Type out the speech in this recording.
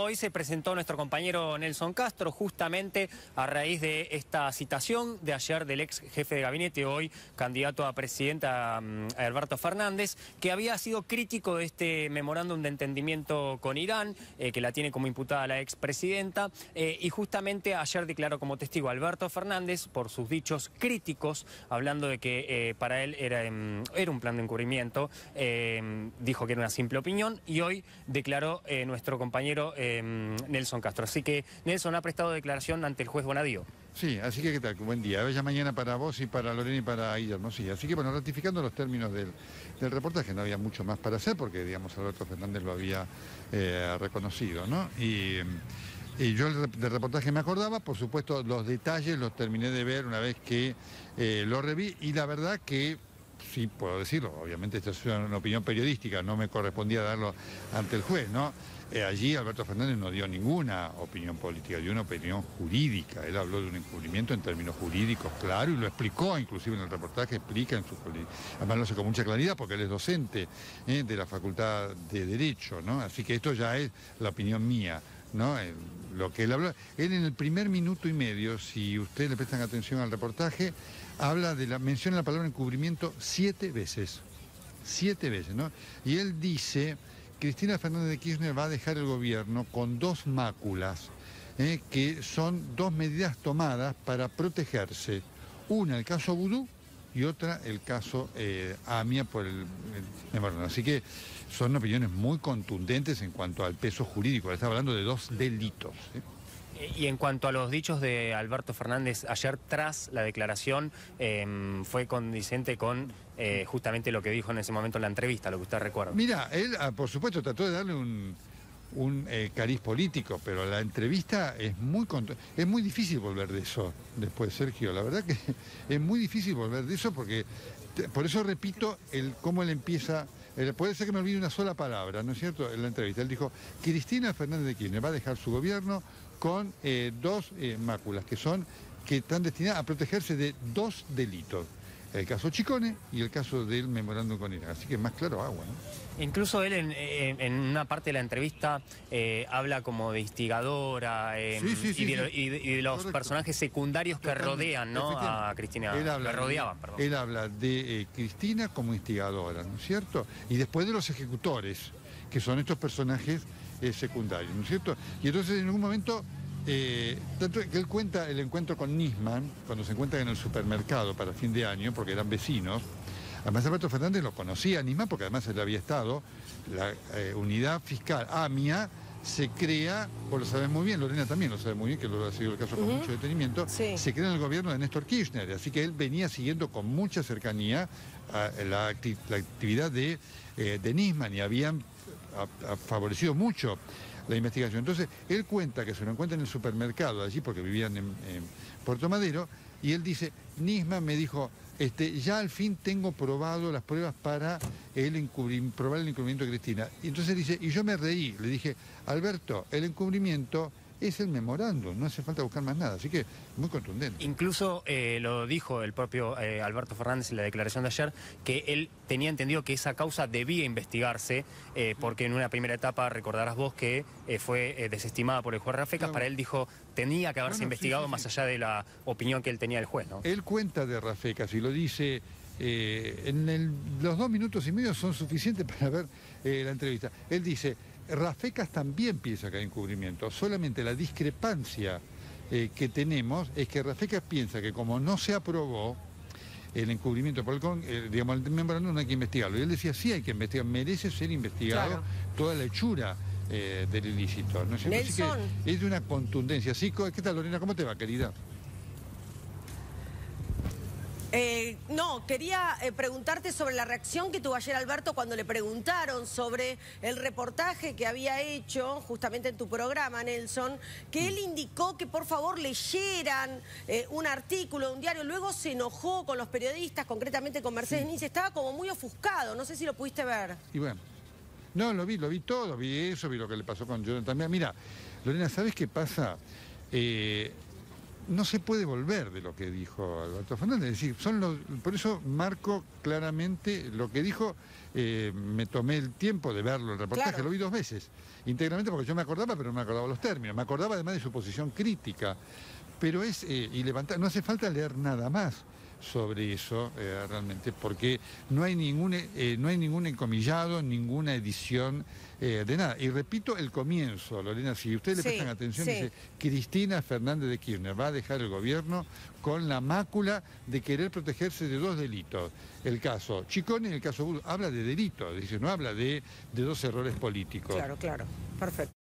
hoy se presentó nuestro compañero Nelson Castro justamente a raíz de esta citación de ayer del ex jefe de gabinete, hoy candidato a presidenta mm, Alberto Fernández, que había sido crítico de este memorándum de entendimiento con Irán, eh, que la tiene como imputada la expresidenta, eh, y justamente ayer declaró como testigo Alberto Fernández por sus dichos críticos, hablando de que eh, para él era, em, era un plan de encubrimiento, em, dijo que era una simple opinión y hoy declaró nuestro compañero em, Nelson Castro. Así que Nelson ha prestado declaración ante el juez Bonadío. Sí, así que qué tal, buen día. Bella mañana para vos y para Lorena y para Guillermo. Sí, así que bueno, ratificando los términos del, reportaje, no había mucho más para hacer porque, digamos, Alberto Fernández lo había eh, reconocido, ¿no? Y, yo del reportaje me acordaba, por supuesto, los detalles los terminé de ver una vez que eh, lo reví y la verdad que sí puedo decirlo, obviamente esta es una opinión periodística, no me correspondía darlo ante el juez, ¿no? Eh, allí Alberto Fernández no dio ninguna opinión política, dio una opinión jurídica. Él habló de un encubrimiento en términos jurídicos, claro, y lo explicó, inclusive en el reportaje, explica en su Además lo hace con mucha claridad porque él es docente eh, de la Facultad de Derecho, ¿no? Así que esto ya es la opinión mía. ¿No? Eh, lo que él habló. Él en el primer minuto y medio, si ustedes le prestan atención al reportaje, habla de la, menciona la palabra encubrimiento siete veces. Siete veces, ¿no? Y él dice Cristina Fernández de Kirchner va a dejar el gobierno con dos máculas, eh, que son dos medidas tomadas para protegerse. Una, el caso Vudú, y otra, el caso eh, AMIA por el, Así que son opiniones muy contundentes en cuanto al peso jurídico. Está hablando de dos delitos. ¿eh? Y en cuanto a los dichos de Alberto Fernández ayer tras la declaración, em, fue condicente con eh, justamente lo que dijo en ese momento en la entrevista, lo que usted recuerda. Mira, él ah, por supuesto trató de darle un, eh, cariz político, pero la entrevista es muy es muy difícil volver de eso después, Sergio. La verdad que es muy difícil volver de eso porque por eso repito el cómo él empieza. puede ser que me olvide una sola palabra, ¿no es cierto? En la entrevista. Él dijo, Cristina Fernández de Kirchner va a dejar su gobierno con eh, dos eh, máculas que son que están destinadas a protegerse de dos delitos. El caso Chicone y el caso del memorándum con Irán. Así que más claro agua. Incluso él en, una parte de la entrevista eh, habla como de instigadora y, de, los personajes secundarios que rodean ¿no? a Cristina. Él habla, rodeaban, perdón. Él habla de Cristina como instigadora, ¿no es cierto? Y después de los ejecutores, que son estos personajes secundario, ¿no es cierto? Y entonces en algún momento, eh, tanto que él cuenta el encuentro con Nisman, cuando se encuentran en el supermercado para fin de año, porque eran vecinos, además Alberto Fernández lo conocía a Nisman, porque además él había estado, la eh, unidad fiscal AMIA, se crea, vos lo sabes muy bien, Lorena también lo sabe muy bien, que lo ha sido el caso con mucho detenimiento, se crea en el gobierno de Néstor Kirchner, así que él venía siguiendo con mucha cercanía la, actividad de, eh, de Nisman y habían ha, favorecido mucho la investigación. Entonces, él cuenta que se lo encuentra en el supermercado allí, porque vivían en, Puerto Madero, y él dice, Nisman me dijo, este, ya al fin tengo probado las pruebas para el probar el encubrimiento de Cristina. Y entonces dice, y yo me reí, le dije, Alberto, el encubrimiento es el memorándum, no hace falta buscar más nada, así que muy contundente. Incluso eh, lo dijo el propio eh, Alberto Fernández en la declaración de ayer, que él tenía entendido que esa causa debía investigarse, eh, porque en una primera etapa recordarás vos que fue desestimada por el juez Rafecas, para él dijo tenía que haberse investigado más allá de la opinión que él tenía del juez, ¿no? Él cuenta de Rafecas y lo dice... en los dos minutos y medio son suficientes para ver la entrevista. Él dice, Rafecas también piensa que hay encubrimiento, solamente la discrepancia eh, que tenemos es que Rafecas piensa que como no se aprobó el encubrimiento por el, eh, digamos, el memorando no hay que investigarlo. Y él decía, sí hay que investigar, merece ser investigado toda la hechura eh, del ilícito. ¿no? es de una contundencia. ¿Sí? ¿Qué tal, Lorena? ¿Cómo te va, querida? Eh, no, quería eh, preguntarte sobre la reacción que tuvo ayer Alberto cuando le preguntaron sobre el reportaje que había hecho justamente en tu programa, Nelson, que él indicó que por favor leyeran eh, un artículo de un diario, luego se enojó con los periodistas, concretamente con Mercedes sí. estaba como muy ofuscado, no sé si lo pudiste ver. Y bueno, no, lo vi, lo vi todo, vi eso, vi lo que le pasó con Jonathan. Mira, Lorena, ¿sabes qué pasa? No se puede volver de lo que dijo Alberto Fernández. Es decir, son los, por eso marco claramente lo que dijo. Eh, me tomé el tiempo de verlo, el reportaje, lo vi dos veces, íntegramente porque yo me acordaba, pero no me acordaba los términos. Me acordaba además de su posición crítica. Pero es, eh, y levantar, no hace falta leer nada más sobre eso eh, realmente, porque no hay ningún, eh, no hay ningún encomillado, ninguna edición eh, de nada. Y repito el comienzo, Lorena, si ustedes le prestan atención, dice, Cristina Fernández de Kirchner va a dejar el gobierno con la mácula de querer protegerse de dos delitos. El caso Chicone y el caso Budo. Habla de delitos, dice, no habla de, de dos errores políticos. Claro, claro. Perfecto.